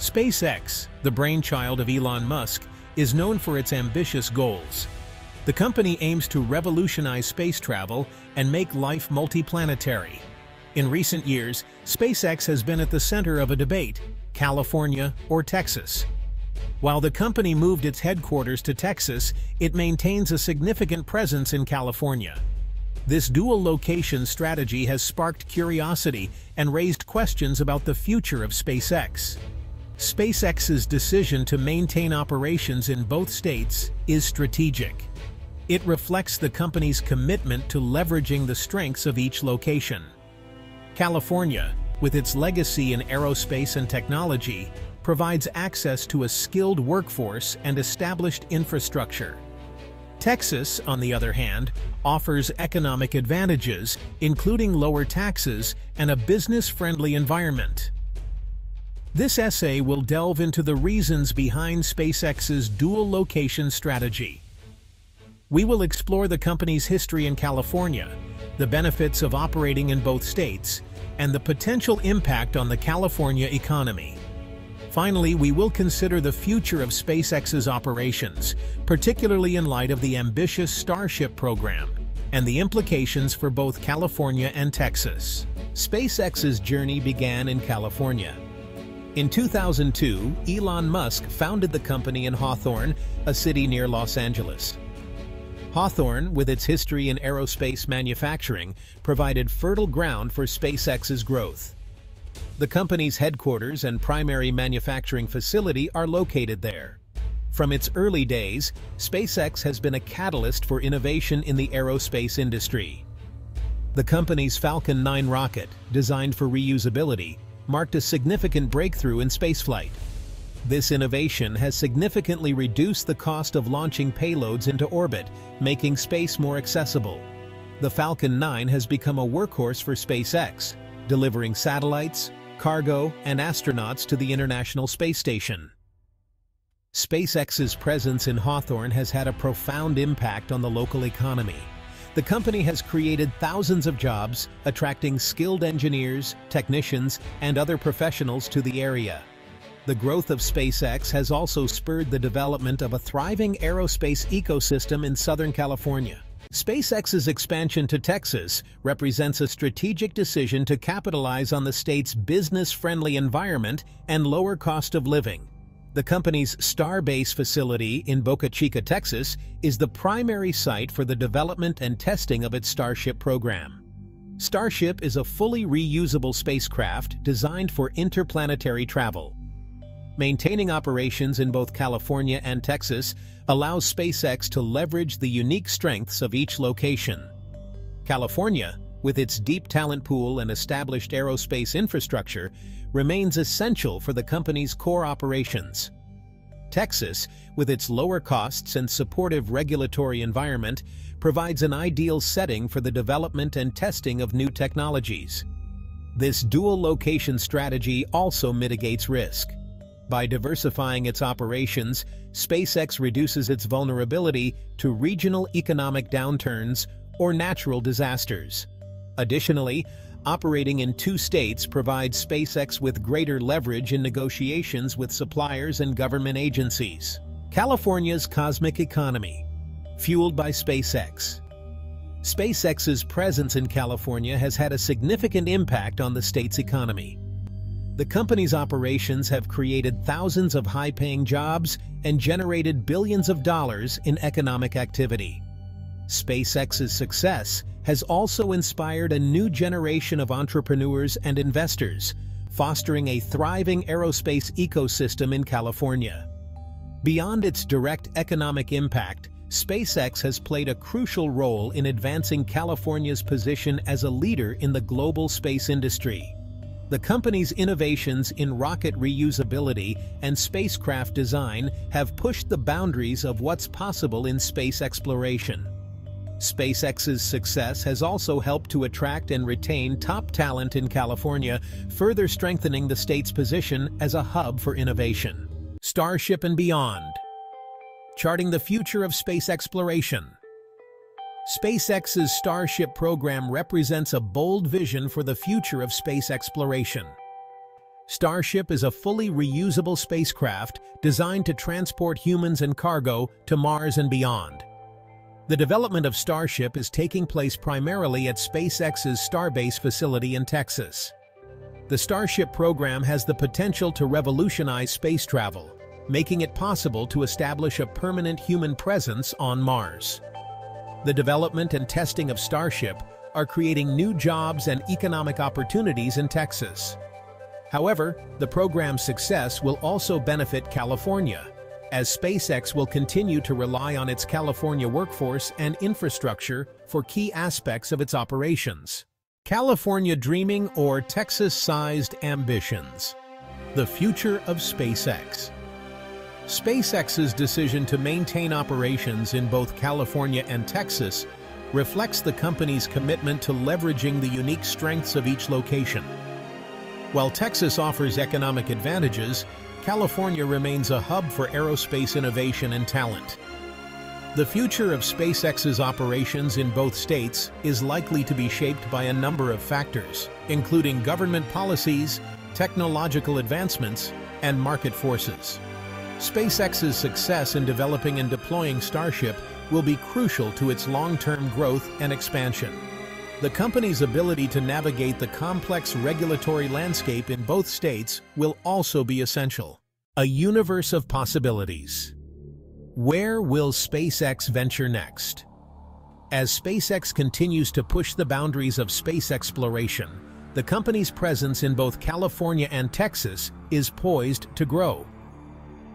SpaceX, the brainchild of Elon Musk, is known for its ambitious goals. The company aims to revolutionize space travel and make life multiplanetary. In recent years, SpaceX has been at the center of a debate, California or Texas. While the company moved its headquarters to Texas, it maintains a significant presence in California. This dual location strategy has sparked curiosity and raised questions about the future of SpaceX. SpaceX's decision to maintain operations in both states is strategic. It reflects the company's commitment to leveraging the strengths of each location. California, with its legacy in aerospace and technology, provides access to a skilled workforce and established infrastructure. Texas, on the other hand, offers economic advantages, including lower taxes and a business-friendly environment. This essay will delve into the reasons behind SpaceX's dual location strategy. We will explore the company's history in California, the benefits of operating in both states, and the potential impact on the California economy. Finally, we will consider the future of SpaceX's operations, particularly in light of the ambitious Starship program and the implications for both California and Texas. SpaceX's journey began in California, in 2002, Elon Musk founded the company in Hawthorne, a city near Los Angeles. Hawthorne, with its history in aerospace manufacturing, provided fertile ground for SpaceX's growth. The company's headquarters and primary manufacturing facility are located there. From its early days, SpaceX has been a catalyst for innovation in the aerospace industry. The company's Falcon 9 rocket, designed for reusability, marked a significant breakthrough in spaceflight. This innovation has significantly reduced the cost of launching payloads into orbit, making space more accessible. The Falcon 9 has become a workhorse for SpaceX, delivering satellites, cargo, and astronauts to the International Space Station. SpaceX's presence in Hawthorne has had a profound impact on the local economy. The company has created thousands of jobs, attracting skilled engineers, technicians, and other professionals to the area. The growth of SpaceX has also spurred the development of a thriving aerospace ecosystem in Southern California. SpaceX's expansion to Texas represents a strategic decision to capitalize on the state's business-friendly environment and lower cost of living. The company's Starbase facility in Boca Chica, Texas, is the primary site for the development and testing of its Starship program. Starship is a fully reusable spacecraft designed for interplanetary travel. Maintaining operations in both California and Texas allows SpaceX to leverage the unique strengths of each location. California, with its deep talent pool and established aerospace infrastructure, remains essential for the company's core operations. Texas, with its lower costs and supportive regulatory environment, provides an ideal setting for the development and testing of new technologies. This dual location strategy also mitigates risk. By diversifying its operations, SpaceX reduces its vulnerability to regional economic downturns or natural disasters. Additionally, Operating in two states provides SpaceX with greater leverage in negotiations with suppliers and government agencies. California's cosmic economy, fueled by SpaceX. SpaceX's presence in California has had a significant impact on the state's economy. The company's operations have created thousands of high-paying jobs and generated billions of dollars in economic activity. SpaceX's success has also inspired a new generation of entrepreneurs and investors, fostering a thriving aerospace ecosystem in California. Beyond its direct economic impact, SpaceX has played a crucial role in advancing California's position as a leader in the global space industry. The company's innovations in rocket reusability and spacecraft design have pushed the boundaries of what's possible in space exploration. SpaceX's success has also helped to attract and retain top talent in California, further strengthening the state's position as a hub for innovation. Starship and Beyond Charting the Future of Space Exploration SpaceX's Starship program represents a bold vision for the future of space exploration. Starship is a fully reusable spacecraft designed to transport humans and cargo to Mars and beyond. The development of Starship is taking place primarily at SpaceX's Starbase facility in Texas. The Starship program has the potential to revolutionize space travel, making it possible to establish a permanent human presence on Mars. The development and testing of Starship are creating new jobs and economic opportunities in Texas. However, the program's success will also benefit California, as SpaceX will continue to rely on its California workforce and infrastructure for key aspects of its operations. California Dreaming or Texas-Sized Ambitions The Future of SpaceX SpaceX's decision to maintain operations in both California and Texas reflects the company's commitment to leveraging the unique strengths of each location. While Texas offers economic advantages, California remains a hub for aerospace innovation and talent. The future of SpaceX's operations in both states is likely to be shaped by a number of factors, including government policies, technological advancements, and market forces. SpaceX's success in developing and deploying Starship will be crucial to its long-term growth and expansion. The company's ability to navigate the complex regulatory landscape in both states will also be essential. A universe of possibilities. Where will SpaceX venture next? As SpaceX continues to push the boundaries of space exploration, the company's presence in both California and Texas is poised to grow.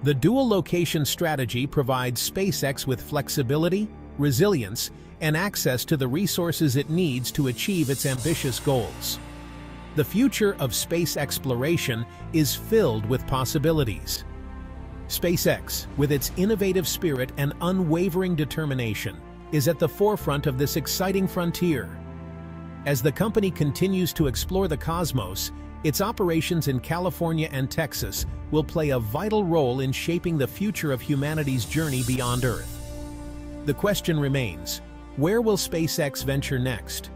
The dual location strategy provides SpaceX with flexibility, resilience, and access to the resources it needs to achieve its ambitious goals. The future of space exploration is filled with possibilities. SpaceX, with its innovative spirit and unwavering determination, is at the forefront of this exciting frontier. As the company continues to explore the cosmos, its operations in California and Texas will play a vital role in shaping the future of humanity's journey beyond Earth. The question remains, where will SpaceX venture next?